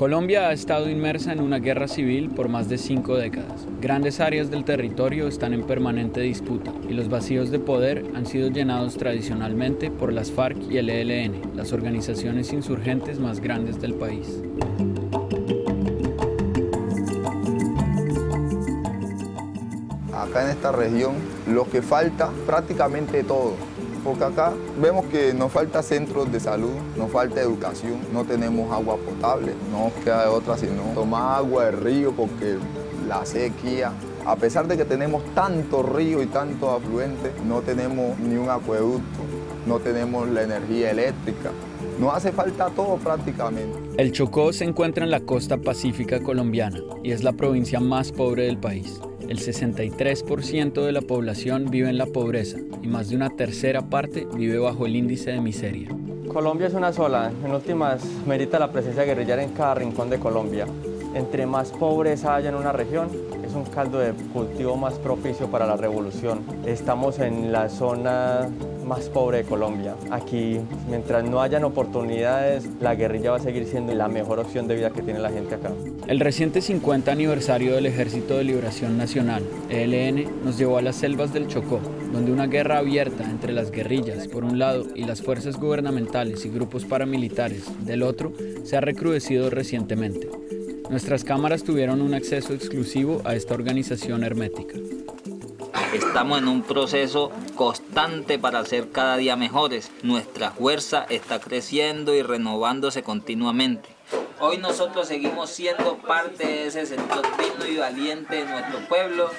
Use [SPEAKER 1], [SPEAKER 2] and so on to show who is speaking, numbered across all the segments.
[SPEAKER 1] Colombia ha estado inmersa en una guerra civil por más de cinco décadas. Grandes áreas del territorio están en permanente disputa y los vacíos de poder han sido llenados tradicionalmente por las FARC y el ELN, las organizaciones insurgentes más grandes del país.
[SPEAKER 2] Acá en esta región lo que falta prácticamente todo porque acá vemos que nos falta centros de salud, nos falta educación, no tenemos agua potable, no queda de otra sino tomar agua de río porque la sequía, a pesar de que tenemos tantos ríos y tantos afluentes, no tenemos ni un acueducto, no tenemos la energía eléctrica, nos hace falta todo prácticamente.
[SPEAKER 1] El Chocó se encuentra en la costa pacífica colombiana y es la provincia más pobre del país. El 63% de la población vive en la pobreza y más de una tercera parte vive bajo el índice de miseria.
[SPEAKER 3] Colombia es una sola. En últimas, merita la presencia guerrillera en cada rincón de Colombia. Entre más pobreza haya en una región, es un caldo de cultivo más propicio para la revolución. Estamos en la zona más pobre de Colombia. Aquí, mientras no hayan oportunidades, la guerrilla va a seguir siendo la mejor opción de vida que tiene la gente acá.
[SPEAKER 1] El reciente 50 aniversario del Ejército de Liberación Nacional, ELN, nos llevó a las selvas del Chocó, donde una guerra abierta entre las guerrillas, por un lado, y las fuerzas gubernamentales y grupos paramilitares, del otro, se ha recrudecido recientemente. Nuestras cámaras tuvieron un acceso exclusivo a esta organización hermética.
[SPEAKER 4] Estamos en un proceso constante para ser cada día mejores. Nuestra fuerza está creciendo y renovándose continuamente. Hoy nosotros seguimos siendo parte de ese sector digno y valiente de nuestro pueblo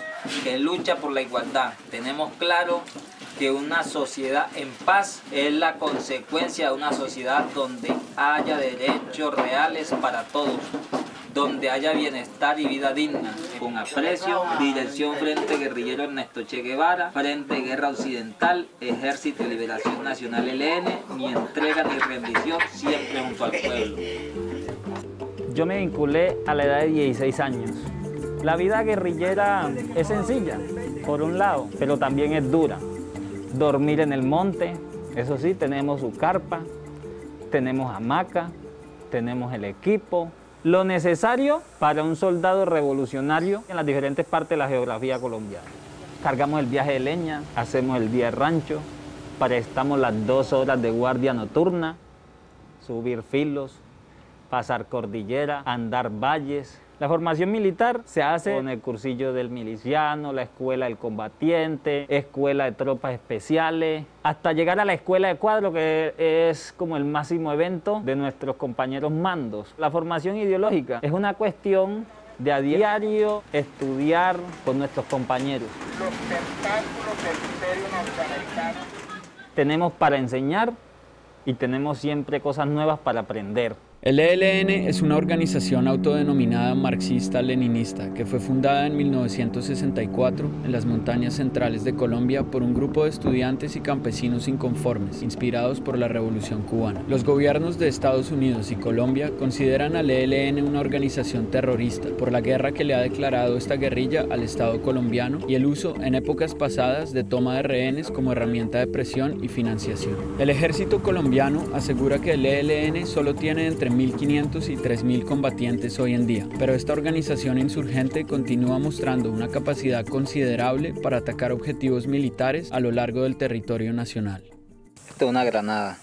[SPEAKER 4] que lucha por la igualdad. Tenemos claro que una sociedad en paz es la consecuencia de una sociedad donde haya derechos reales para todos donde haya bienestar y vida digna, con aprecio, dirección Frente Guerrillero Ernesto Che Guevara, Frente Guerra Occidental, Ejército de Liberación Nacional LN, ni entrega ni rendición, siempre junto al pueblo.
[SPEAKER 5] Yo me vinculé a la edad de 16 años. La vida guerrillera es sencilla, por un lado, pero también es dura. Dormir en el monte, eso sí, tenemos su carpa, tenemos hamaca, tenemos el equipo, lo necesario para un soldado revolucionario en las diferentes partes de la geografía colombiana. Cargamos el viaje de leña, hacemos el día de rancho, prestamos las dos horas de guardia nocturna, subir filos, pasar cordillera, andar valles, la formación militar se hace con el cursillo del miliciano, la escuela del combatiente, escuela de tropas especiales, hasta llegar a la escuela de cuadro, que es como el máximo evento de nuestros compañeros mandos. La formación ideológica es una cuestión de a diario estudiar con nuestros compañeros. Los tentáculos del imperio norteamericano. Tenemos para enseñar y tenemos siempre cosas nuevas para aprender.
[SPEAKER 1] El ELN es una organización autodenominada marxista-leninista que fue fundada en 1964 en las montañas centrales de Colombia por un grupo de estudiantes y campesinos inconformes inspirados por la Revolución cubana. Los gobiernos de Estados Unidos y Colombia consideran al ELN una organización terrorista por la guerra que le ha declarado esta guerrilla al Estado colombiano y el uso en épocas pasadas de toma de rehenes como herramienta de presión y financiación. El ejército colombiano asegura que el ELN solo tiene entre 1.500 y 3.000 combatientes hoy en día, pero esta organización insurgente continúa mostrando una capacidad considerable para atacar objetivos militares a lo largo del territorio nacional.
[SPEAKER 4] Esta es una granada.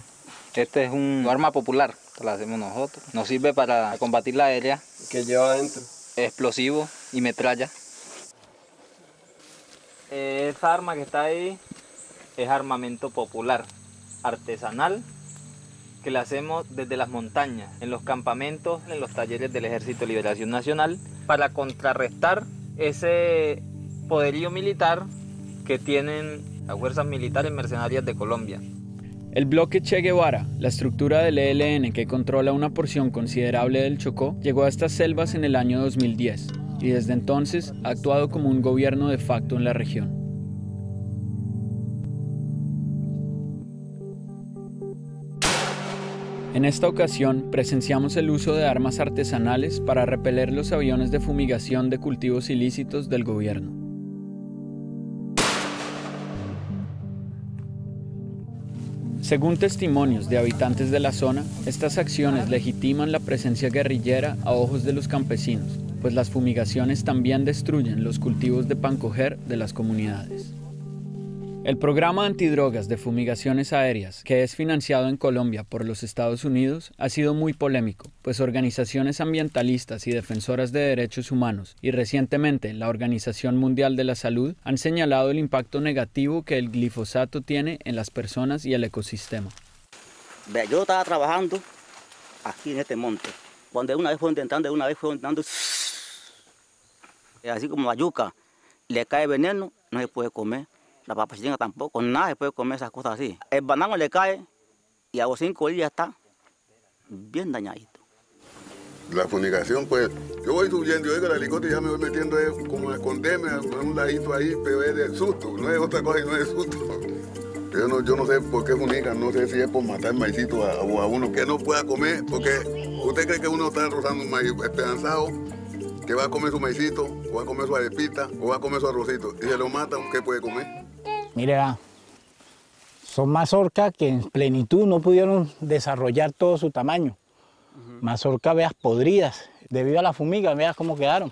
[SPEAKER 4] Este es un arma popular, la hacemos nosotros. Nos sirve para combatir la aérea.
[SPEAKER 6] ¿Qué lleva adentro?
[SPEAKER 4] Explosivo y metralla.
[SPEAKER 5] Esa arma que está ahí es armamento popular, artesanal, que la hacemos desde las montañas, en los campamentos, en los talleres del Ejército de Liberación Nacional, para contrarrestar ese poderío militar que tienen las fuerzas militares mercenarias de Colombia.
[SPEAKER 1] El bloque Che Guevara, la estructura del ELN que controla una porción considerable del Chocó, llegó a estas selvas en el año 2010 y desde entonces ha actuado como un gobierno de facto en la región. En esta ocasión presenciamos el uso de armas artesanales para repeler los aviones de fumigación de cultivos ilícitos del gobierno. Según testimonios de habitantes de la zona, estas acciones legitiman la presencia guerrillera a ojos de los campesinos, pues las fumigaciones también destruyen los cultivos de pancoger de las comunidades. El programa antidrogas de fumigaciones aéreas, que es financiado en Colombia por los Estados Unidos, ha sido muy polémico, pues organizaciones ambientalistas y defensoras de derechos humanos y recientemente la Organización Mundial de la Salud han señalado el impacto negativo que el glifosato tiene en las personas y el ecosistema.
[SPEAKER 6] Yo estaba trabajando aquí en este monte, cuando una vez fue intentando, una vez fue intentando, así como la yuca, le cae veneno, no se puede comer la papa tampoco, nada se puede comer esas cosas así. El banano le cae y a los cinco días está bien dañadito.
[SPEAKER 7] La fumigación, pues, yo voy subiendo, yo oigo el helicóptero y ya me voy metiendo como a esconderme a un ladito ahí, pero es de susto, no es otra cosa y no es susto. Yo no, yo no sé por qué fumigan, no sé si es por matar maicito a, a uno que no pueda comer, porque usted cree que uno está rozando un maíz esperanzado que va a comer su maicito, o va a comer su arepita, o va a comer su arrocito, y se lo matan, ¿qué puede comer?
[SPEAKER 8] Mire, son mazorcas que en plenitud no pudieron desarrollar todo su tamaño. Mazorcas, veas, podridas, debido a la fumiga, veas cómo quedaron.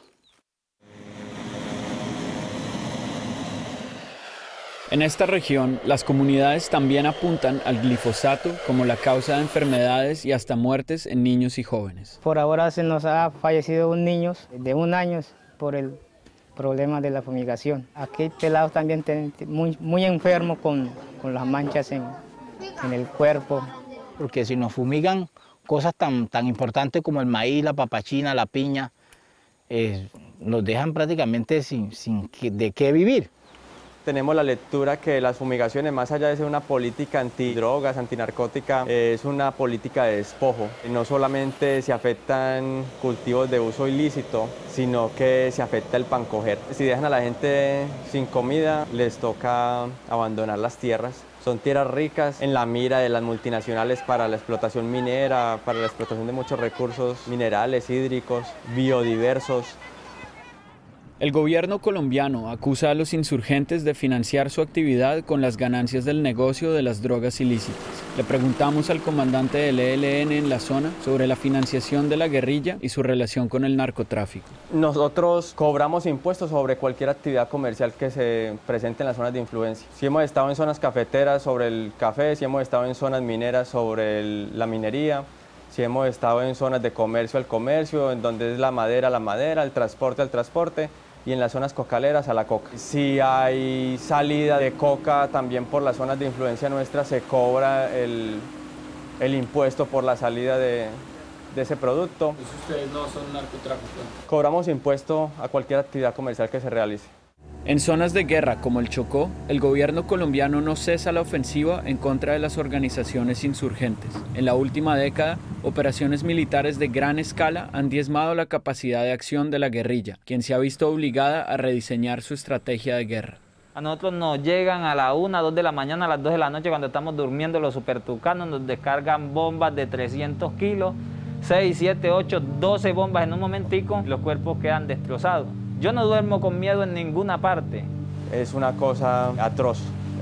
[SPEAKER 1] En esta región, las comunidades también apuntan al glifosato como la causa de enfermedades y hasta muertes en niños y jóvenes.
[SPEAKER 9] Por ahora se nos ha fallecido un niño de un año por el problema de la fumigación. Aquí pelados también muy, muy enfermos con, con, las manchas en, en, el cuerpo.
[SPEAKER 8] Porque si nos fumigan cosas tan, tan importantes como el maíz, la papachina, la piña, eh, nos dejan prácticamente sin, sin de qué vivir
[SPEAKER 3] tenemos la lectura que las fumigaciones, más allá de ser una política antidrogas, antinarcótica, es una política de despojo. No solamente se afectan cultivos de uso ilícito, sino que se afecta el pancoger. Si dejan a la gente sin comida, les toca abandonar las tierras. Son tierras ricas en la mira de las multinacionales para la explotación minera, para la explotación de muchos recursos minerales, hídricos, biodiversos.
[SPEAKER 1] El gobierno colombiano acusa a los insurgentes de financiar su actividad con las ganancias del negocio de las drogas ilícitas. Le preguntamos al comandante del ELN en la zona sobre la financiación de la guerrilla y su relación con el narcotráfico.
[SPEAKER 3] Nosotros cobramos impuestos sobre cualquier actividad comercial que se presente en las zonas de influencia. Si hemos estado en zonas cafeteras sobre el café, si hemos estado en zonas mineras sobre la minería, si hemos estado en zonas de comercio al comercio, en donde es la madera la madera, el transporte al transporte, y en las zonas cocaleras a la coca. Si hay salida de coca también por las zonas de influencia nuestra, se cobra el, el impuesto por la salida de, de ese producto.
[SPEAKER 1] ustedes no son narcotraficantes?
[SPEAKER 3] Cobramos impuesto a cualquier actividad comercial que se realice.
[SPEAKER 1] En zonas de guerra como el Chocó, el gobierno colombiano no cesa la ofensiva en contra de las organizaciones insurgentes. En la última década, operaciones militares de gran escala han diezmado la capacidad de acción de la guerrilla, quien se ha visto obligada a rediseñar su estrategia de guerra.
[SPEAKER 5] A nosotros nos llegan a la 1, 2 de la mañana, a las 2 de la noche cuando estamos durmiendo los supertucanos, nos descargan bombas de 300 kilos, 6, 7, 8, 12 bombas en un momentico, los cuerpos quedan destrozados. Yo no duermo con miedo en ninguna parte.
[SPEAKER 3] Es una cosa atroz.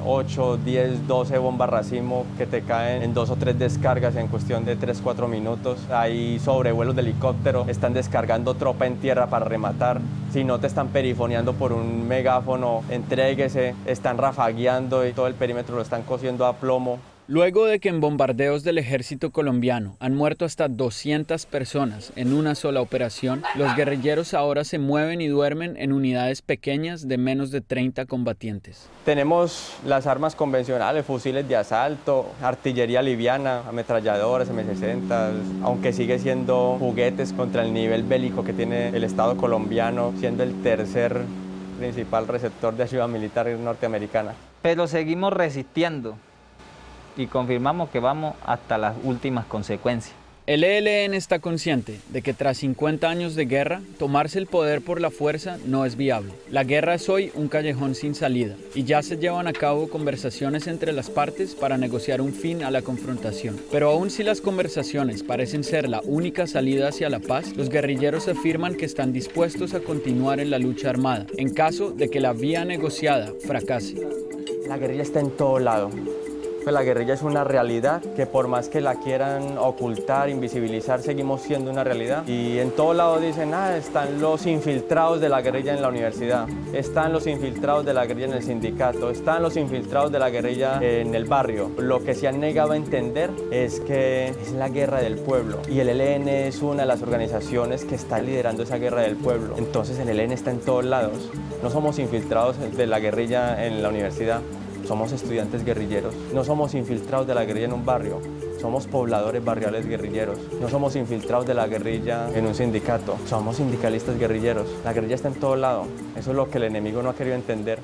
[SPEAKER 3] 8, 10, 12 bombas racimo que te caen en dos o tres descargas en cuestión de 3, 4 minutos. Hay sobrevuelos de helicóptero, están descargando tropa en tierra para rematar. Si no te están perifoneando por un megáfono, entréguese, están rafagueando y todo el perímetro lo están cosiendo a plomo.
[SPEAKER 1] Luego de que en bombardeos del ejército colombiano han muerto hasta 200 personas en una sola operación, los guerrilleros ahora se mueven y duermen en unidades pequeñas de menos de 30 combatientes.
[SPEAKER 3] Tenemos las armas convencionales, fusiles de asalto, artillería liviana, ametralladoras, M60, aunque sigue siendo juguetes contra el nivel bélico que tiene el Estado colombiano, siendo el tercer principal receptor de ayuda militar norteamericana.
[SPEAKER 5] Pero seguimos resistiendo y confirmamos que vamos hasta las últimas consecuencias.
[SPEAKER 1] El ELN está consciente de que tras 50 años de guerra, tomarse el poder por la fuerza no es viable. La guerra es hoy un callejón sin salida y ya se llevan a cabo conversaciones entre las partes para negociar un fin a la confrontación. Pero aun si las conversaciones parecen ser la única salida hacia la paz, los guerrilleros afirman que están dispuestos a continuar en la lucha armada en caso de que la vía negociada fracase.
[SPEAKER 3] La guerrilla está en todo lado Pues la guerrilla es una realidad que por más que la quieran ocultar, invisibilizar, seguimos siendo una realidad. Y en todo lado dicen, ah, están los infiltrados de la guerrilla en la universidad, están los infiltrados de la guerrilla en el sindicato, están los infiltrados de la guerrilla en el barrio. Lo que se han negado a entender es que es la guerra del pueblo y el ELN es una de las organizaciones que está liderando esa guerra del pueblo. Entonces el ELN está en todos lados. No somos infiltrados de la guerrilla en la universidad, somos estudiantes guerrilleros. No somos infiltrados de la guerrilla en un barrio, somos pobladores barriales guerrilleros. No somos infiltrados de la guerrilla en un sindicato, somos sindicalistas guerrilleros. La guerrilla está en todo lado. Eso es lo que el enemigo no ha querido entender.